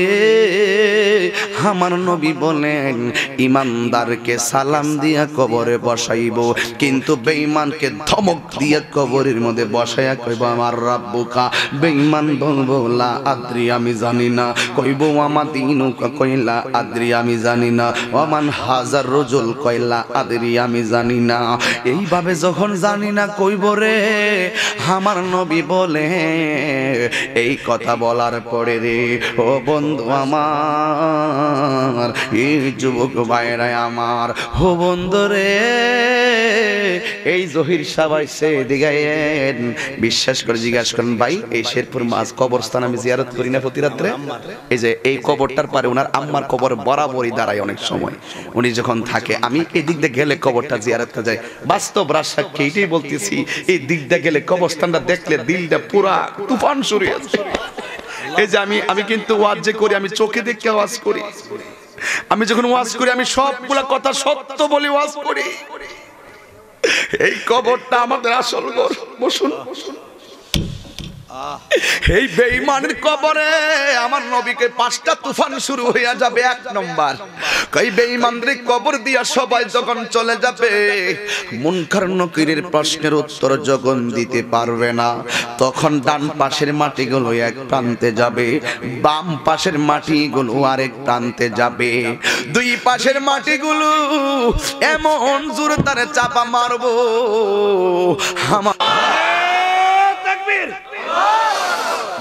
আমার নবী বলেন, ইমানদারকে সালাম দিয়া কবরে বসাইব, কিন্তু বেঈমানকে ধমক দিয়া কবরের মধ্যে বসাইয়া কইব, আমার রাব্বুকা। বেঈমান বলব, লা আদ্রি, আমি জানি না। কইব আমা দিনুকা? কইলা আদ্রি, আমি জানি না। ওমান হাজার রজুল? কইলা আদ্রি, আমি জানি না। এইভাবে যখন জানি না, কইব রে, আমার নবী বলে, এই কথা বলার পরে রে, ও বন্ধু আমার আমার, এই যুবক ভাইরা আমার। হো বন্ধুরে এই জহির সাবাই সে দিগায়েন বিশ্বাস করে জিজ্ঞাসা করেন, ভাই, এই শেরপুর মাছ কবরস্থান আমি জিয়ারত করি না প্রতি রাত্রে এই যে, এই কবরটার পারে ওনার আম্মার কবর বরাবরই দাঁড়ায় অনেক সময়। উনি যখন থাকে, আমি এই দিক দিয়ে গেলে কবরটা জিয়ারত যায়। বাস্তব রাজসাক্ষী এইটাই বলতেছি, এই দিক দিয়ে গেলে কবরস্থানটা দেখলে দিলটা পুরা তুফান শুরু আছে এই যে আমি আমি কিন্তু ওয়াজ যে করি, আমি চোখে দেখে ওয়াজ করি। আমি যখন ওয়াজ করি, আমি সবগুলা কথা সত্য বলে ওয়াজ করি। এই কবরটা আমাদের আসল ঘর বসুন। এই বেঈমানের কবরে আমার নবীকে পাঁচটা তুফান শুরু হইয়া যাবে এক নম্বর। কই বেঈমানদের কবর দিয়া সবাই যখন চলে যাবে, মুনকার নকিরের প্রশ্নের উত্তর যখন দিতে পারবে না, তখন ডান পাশের মাটিগুলো এক প্রান্তে যাবে, বাম পাশের মাটিগুলো আরেক প্রান্তে যাবে। দুই পাশের মাটিগুলো এমন জোরে তারে চাপা মারবো। আমার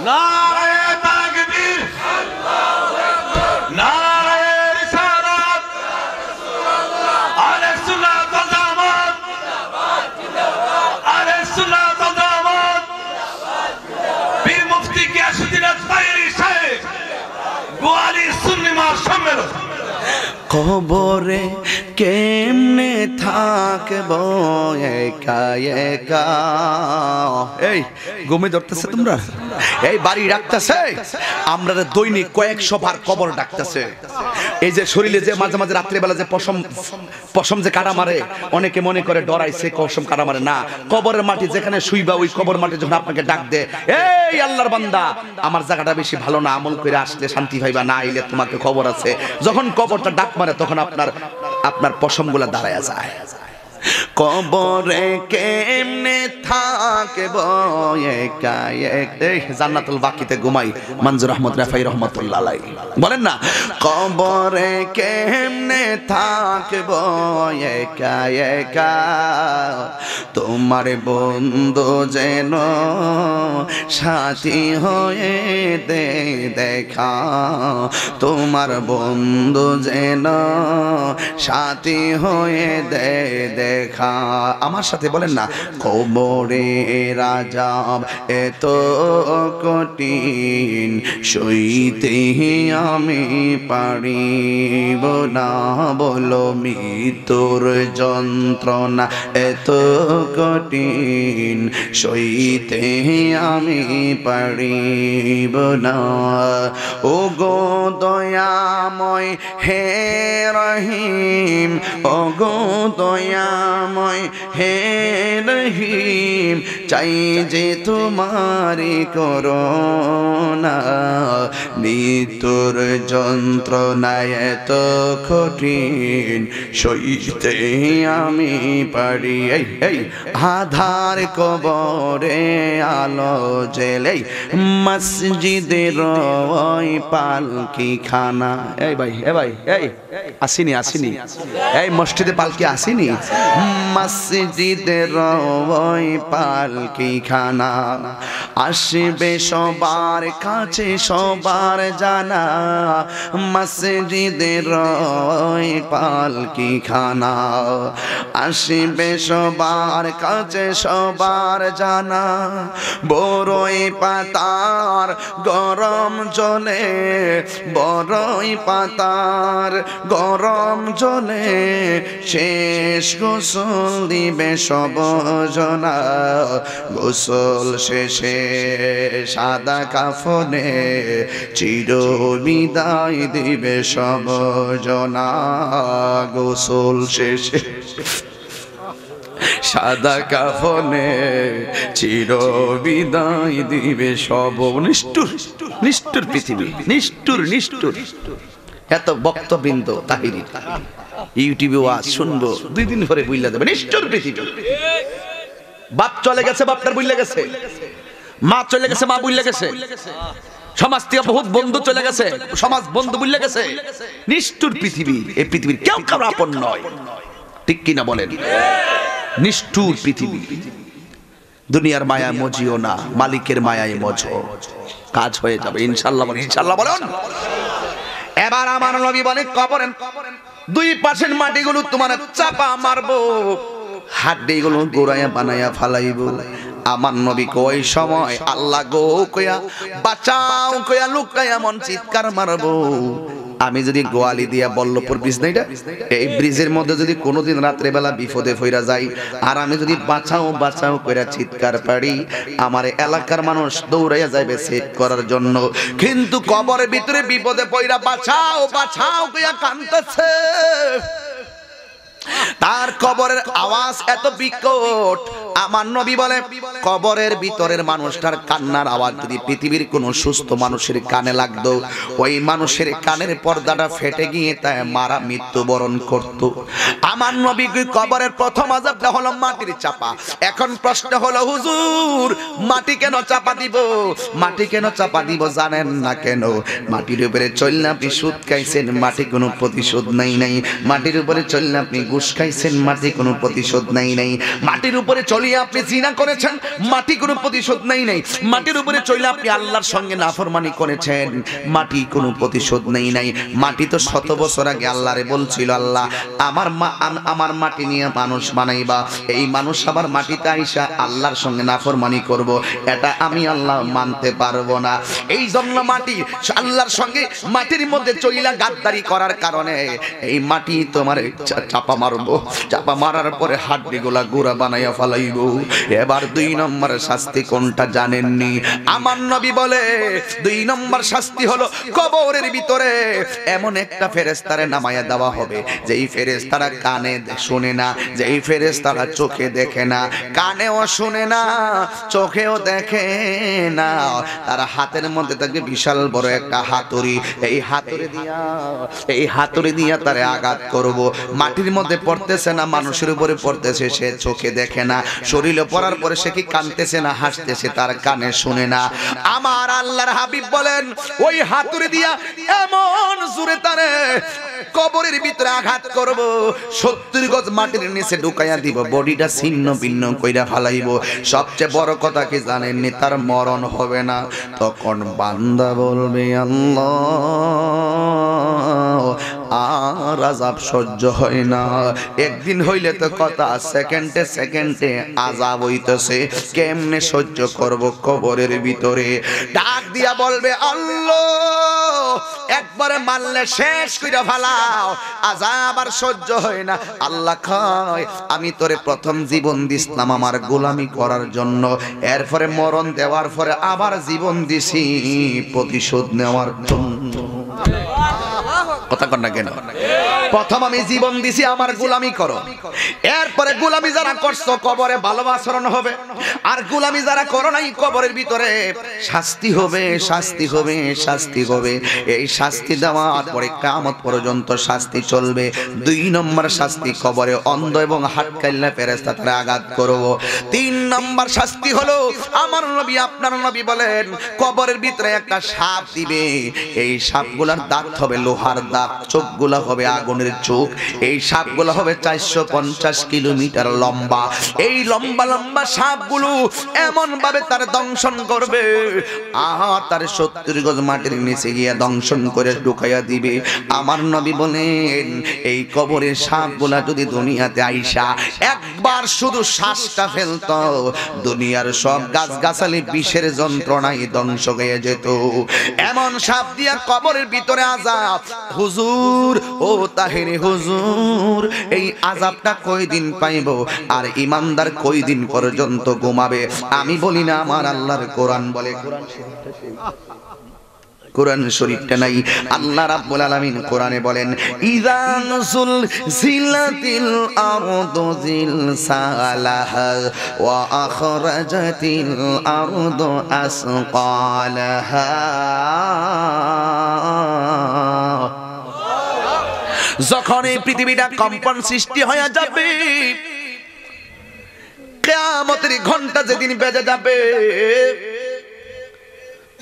Naraya takbir. Naraya risalat. Aleyh sünnat ve damat. Aleyh sünnat. Bir mufti Gâşidin Ezbayri Şeyh. Bu Ali Sünni Maşammer. Kobore. Kobore. কেমনে থাকব একা একা? এই, ঘুমে ধরতেছে তোমরা? এই, বাড়ি ডাকতেছে আমরা দৈনিক কয়েকশো বার কবর ডাকতেছে। এই যে শরীরে যে মাঝে মাঝে রাত্রিবেলা যে পশম পশম যে কাটা মারে, অনেকে মনে করে ডরাইছে, পশম কাটা মারে। না, কবরের মাটি যেখানে শুইবা, ওই কবর মাটি যখন আপনাকে ডাক দে এই, আল্লাহর বান্দা, আমার জায়গাটা বেশি ভালো না, আমল করে আসলে শান্তি ভাইবা না, আইলে তোমাকে খবর আছে। যখন কবরটা ডাক মারে, তখন আপনার আপনার পশমগুলা দাঁড়ায় যায়। কবরে কেমনে থাকব একা এক- জান্নাতুল বাকিতে ঘুমাই, মঞ্জুর আহমদ রাফাই রহমতুল্লাহ আলাই। বলেন না? কবরে কেমনে থাকব একা একা তোমার বন্ধু যেন সাথী হয়ে দে, দেখা। তোমার বন্ধু যেন সাথী হয়ে দে দে দেখা আমার সাথে বলেন না কবরে রাজাব এত কঠিন, সইতে আমি পারিব না বলো মৃত্যুর যন্ত্রণা এত কঠিন, সইতে আমি পারিব না। ও গো দয়াময় হে রহিম ও গো দয়াময় হে রহিম চাই যে তোমারি করোনা। মৃত্যুর যন্ত্রণায় এত কঠিন, সইতে আমি পারি। এই এই, আধার কবরে আলো জেলে মসজিদের ওই পালকি খানা এই ভাই এ ভাই, এই, আসিনি আসিনি। এই মসজিদে পালকি আসিনি। মসজিদের ওই পালকি খানা আসবে সবার কাছে সবার জানা। মসজিদের পালকি খানা আসবে সবার কাছে সবার জানা। বড়ই পাতার গরম জলে, বড়ই পাতার গরম জলে শেষ গোসল দিবে সব জনা। গোসল শেষে সাদা কাফনে চির বিদায় দিবে সব জনা গোসল শেষে। সাদা কাফনে চির বিদায় দিবে সব। নিষ্ঠুর নিষ্ঠুর পৃথিবী, নিষ্ঠুর নিষ্ঠুর। এত বক্তবৃন্দ তাহিরি। ইউটিউবে ওয়াজ শুনব, দুই দিন পরে বুঝলা দেবে, নিষ্ঠুর পৃথিবী। বাপ চলে গেছে বাপটার বুঝলে গেছে। মা চলে গেছে, মা বুঝলে গেছে। সমাজ থেকে বহুত বন্ধু চলে গেছে, সমাজ বন্ধু বুঝলে গেছে। নিষ্ঠুর পৃথিবী, এই পৃথিবীর কেউ কারও আপন নয়। ঠিক কিনা বলেন? নিষ্ঠুর পৃথিবী। দুনিয়ার মায়া মজিও না, মালিকের মায়ায় মজো। কাজ হয়ে যাবে, ইনশাল্লাহ বলেন ইনশাল্লাহ বলেন। এবার আমার নবী বলে কবরের দুই পাশের মাটিগুলো তোমার চাপা মারবো। হাড্ডিগুলো গোড়াইয়া বানাইয়া ফালাইব। আমার নবী কই সময় আল্লাহ গো কইয়া বাঁচাও কইয়া লুকাইয়া মন চিৎকার মারবো। আমি যদি গোয়ালি দিয়া বল্লভপুর ব্রিজ নাইটা এই ব্রিজের মধ্যে যদি কোনোদিন রাত্রে বেলা বিপদে ফইরা যাই, আর আমি যদি বাঁচাও বাঁচাও কইরা চিৎকার পারি আমার এলাকার মানুষ দৌড়াইয়া যাবে সেভ করার জন্য। কিন্তু কবরের ভিতরে বিপদে পইরা বাঁচাও বাঁচাও কইয়া কান্দতেছে তার কবরের আওয়াজ এত বিকট। আমার নবী বলে, কবরের ভিতরের মানুষটার কান্নার আওয়াজ যদি পৃথিবীর কোনো সুস্থ মানুষের কানে লাগতো, ওই মানুষের কানের পর্দাটা ফেটে গিয়ে তাই মারা মৃত্যুবরণ করত। আমার নবী কবরের প্রথম আজাবটা হলো মাটির চাপা? এখন প্রশ্ন হলো, হুজুর, মাটি কেন চাপা দিব? মাটি কেন চাপা দিব জানেন না কেন? মাটির উপরে চললে আপনি সুদ খাইছেন, মাটি কোনো প্রতিশোধ নাই নাই। মাটির উপরে চললে আপনি ঘুষ খাইছেন, মাটি কোনো প্রতিশোধ নাই নাই। মাটির উপরে চলিয়ে আপনি জিনা করেছেন, মাটি কোনো প্রতিশোধ নাই নাই। মাটির উপরে চলে আপনি আল্লাহর সঙ্গে নাফরমানি করেছেন, মাটি কোনো প্রতিশোধ নেই নাই। মাটি তো শত বছর আগে আল্লাহরে বলছিল, আল্লাহ, আমার আমার মাটি নিয়ে মানুষ বানাইবা। এই মানুষ আবার মাটিতে আইসা আল্লাহর সঙ্গে নাফরমানি করব, এটা আমি আল্লাহ মানতে পারব না। এই জন্য মাটি আল্লাহর সঙ্গে মাটির মধ্যে চইলা গাদ্দারি করার কারণে এই মাটি তোমার চাপা মারবো। চাপা মারার পরে হাড্ডি গুলা গুড়া বানাইয়া ফালাইব এবার দুই নম্বর শাস্তি কোনটা জানেননি? আমার নবী বলে, দুই নম্বর শাস্তি হলো কবরের ভিতরে এমন একটা ফেরেস্তারে নামায়া দেওয়া হবে। যেই ফেরেস্তারা কানে শোনে না, যেই ফেরেস্তারা চোখে দেখে না, কানেও শুনে না, চোখেও দেখে না। তার হাতের মধ্যে থাকবে বিশাল বড় একটা হাতুড়ি। এই হাতুড়ি দিয়া, এই হাতুড়ি দিয়া তারে আঘাত করব। মাটির মধ্যে পড়তেছে না, মানুষের উপরে পড়তেছে, সে চোখে দেখে না। শরীরে পড়ার পরে সে কি কানতেছে না হাসতেছে তার কানে শুনে না। আমার আল্লাহর হাবিব বলেন ওই হাতুড়ি দিয়া এমন জুড়ে তারে কবরের ভিতরে আঘাত করব সত্তর গজ মাটির নিচে ঢুকাইয়া দিব বডিটা ছিন্ন ভিন্ন কইরা ফালাইব। সবচেয়ে বড় কথা কি জানেননি তার মরণ হবে না। তখন বান্দা বলবে আল্লাহ আর আজাব সহ্য হয় না। একদিন হইলে তো কথা সেকেন্ডে সেকেন্ডে আজাব হইতেছে। কেমনে সহ্য করব কবরের ভিতরে? ডাক দিয়া বলবে, আল্লাহ, একবারে মারলে শেষ কইরা ফালাও। আজাব আর সহ্য হয় না। আল্লাহ খায় আমি তোরে প্রথম জীবন দিসলাম আমার গোলামি করার জন্য। এরপরে মরণ দেওয়ার পরে আবার জীবন দিছি, প্রতিশোধ নেওয়ার জন্য। কথা কন না কেন? প্রথম আমি জীবন দিছি, আমার গোলামি করো। এরপরে গোলামি যারা করছ, কবরে ভালো আচরণ হবে। আর গোলামি যারা করো নাই, কবরের ভিতরে শাস্তি হবে শাস্তি হবে শাস্তি হবে। এই শাস্তি দেওয়ার পরে কামত পর্যন্ত শাস্তি চলবে। দুই নম্বর শাস্তি, কবরে অন্ধ এবং হাট কাইল্লা ফেরেস্তা তারা আঘাত করব। তিন নম্বর শাস্তি হলো, আমার নবী, আপনার নবী বলেন, কবরের ভিতরে একটা সাপ দিবে। এই সাপগুলার দাঁত হবে লোহার দাঁত, চোখগুলা হবে আগুনের চোখ। এই সাপগুলো হবে চারশো পঞ্চাশ কিলোমিটার লম্বা। এই লম্বা লম্বা সাপগুলো এমন ভাবে তার দংশন করবে। আহা, তার সত্তর গজ মাটির নিচে গিয়ে দংশন করে ঢুকাইয়া দিবে। আমার নবী বলেন, এই কবরের সাপগুলা যদি দুনিয়াতে আইসা, একবার শুধু শ্বাসটা ফেলতো। দুনিয়ার সব গাছ গাছালি বিষের যন্ত্রণায় ধ্বংস হয়ে যেত। এমন সাপ দিয়া কবরের ভিতরে আজাব। হুজুর, ও তাহেরে হুজুর, এই আজাবটা কয়দিন পাইব? আর ইমানদার কয়দিন পর্যন্ত ঘুমাবে? আমি বলি না, আমার আল্লাহর কোরআন বলে। কোরআন। কোরআন শরীফটা নাই। আল্লাহ রাব্বুল আলামিন কোরআনে বলেন, ইযা নুসুল জিলাতিল আরদু জিলসালাহা ওয়া আখরাজাতিল আরদু আসকালাহা। যখন এই পৃথিবীটা কম্পন সৃষ্টি হয়ে যাবে, কেয়ামতের ঘণ্টা যেদিন বেজে যাবে,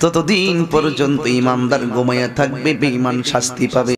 ততদিন পর্যন্ত ইমানদার ঘুমাইয়া থাকবে, বেঈমান শাস্তি পাবে।